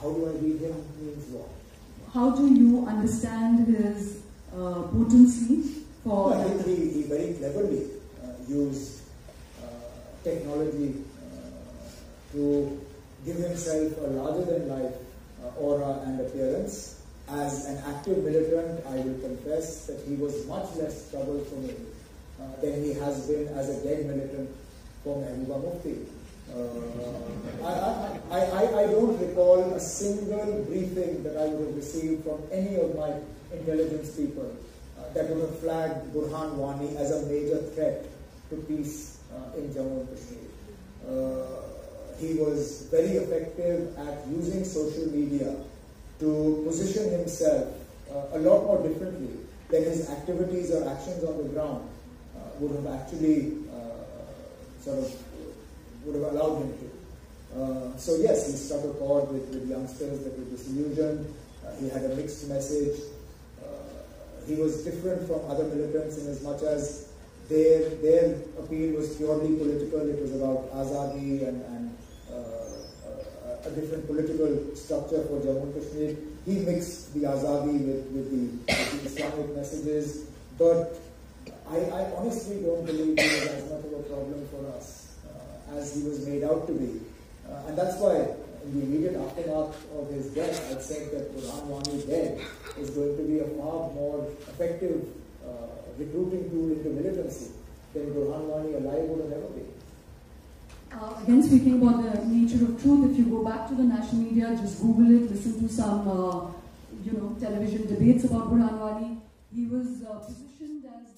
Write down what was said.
how do I read him means what? How do you understand his uh, potency for? I think he, he very cleverly uh, used uh, technology uh, to give himself a larger than life uh, aura and appearance. As an active militant, I will confess that he was much less trouble for me uh, than he has been as a dead militant for Mehbooba Mufti. Uh, I, I, I, don't recall a single briefing that I would have received from any of my intelligence people uh, that would have flagged Burhan Wani as a major threat to peace uh, in Jammu and Kashmir. Uh, he was very effective at using social media to position himself uh, a lot more differently than his activities or actions on the ground uh, would have actually sort of would have allowed him to. Uh, so yes, he struck a chord with, with youngsters that were disillusioned. Uh, he had a mixed message. Uh, he was different from other militants in as much as their, their appeal was purely political. It was about Azadi and, and uh, a different political structure for Jammu and Kashmir. He mixed the Azadi with, with, the, with the Islamic messages, but I, I honestly don't believe he was as much of a as he was made out to be. Uh, and that's why in the immediate aftermath of his death, I'd say that Burhan Wani dead is going to be a far more effective uh, recruiting tool into militancy than Burhan Wani alive would have ever been. Uh, again, speaking about the nature of truth, if you go back to the national media, just Google it, listen to some, uh, you know, television debates about Burhan Wani. He was uh, positioned as